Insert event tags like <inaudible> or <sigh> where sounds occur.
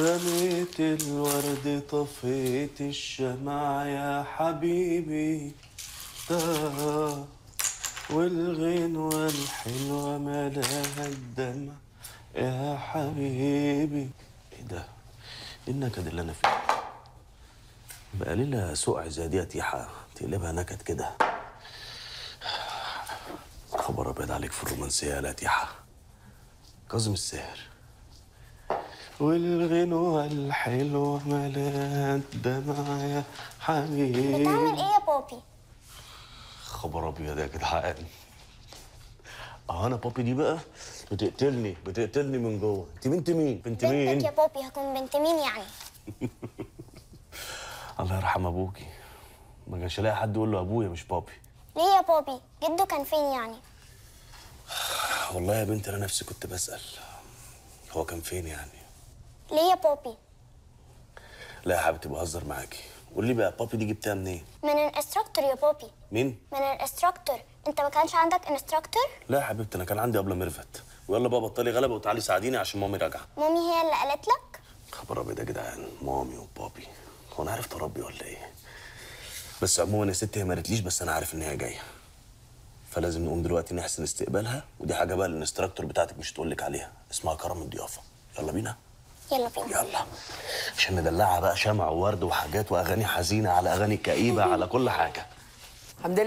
رميت الورد طفيت الشمع يا حبيبي. ده والغنوة الحلوة ملاها الدمع يا حبيبي. إيه ده؟ إيه النكد اللي أنا فيه؟ بقى ليلة سقع زي دي تيحة. تقلبها نكد كده. خبر أبيض عليك في الرومانسية يا تيحة. كاظم الساهر. والغنوة الحلوة ملاها الدمع يا حبيبي. بتعمل إيه يا بوبي؟ خبر أبيض يا جدعان. آه أنا بابي دي بقى. بتقتلني بتقتلني من جوه. أنت بنت مين؟ بنت بنتك مين؟ يا بوبي هكون بنت مين يعني؟ <laughs> الله يرحم أبوكي. ما كانش لاقي حد يقول له أبويا مش بابي ليه يا بوبي؟ جده كان فين يعني؟ والله يا بنت أنا نفسي كنت بسأل. هو كان فين يعني؟ ليه يا بوبي لا يا حبيبتي بهزر معاكي. قول لي بقى بابي دي جبتها منين؟ من ال instructor يا بوبي مين؟ من ال instructor. انت ما كانش عندك instructor؟ لا يا حبيبتي أنا كان عندي أبلة ميرفت ويلا بقى بطلي غلبة وتعالي ساعديني عشان مامي راجعة. مامي هي اللي قالت لك؟ خبر أبيض يا جدعان. مامي وبابي. هو أنا عرفت أربي ولا إيه؟ بس عموما يا ستي هي ما قالتليش بس أنا عارف إن هي جاية. فلازم نقوم دلوقتي نحسن استقبالها. ودي حاجة بقى ال instructor بتاعتك مش هتقول لك عليها. اسمها كرم الضيافة. يلا بينا. يلا بينا. يلا. عشان ندلعها بقى شمع وورد وحاجات وأغاني حزينة على أغاني كئيبة على كل حاجة. الحمد لله.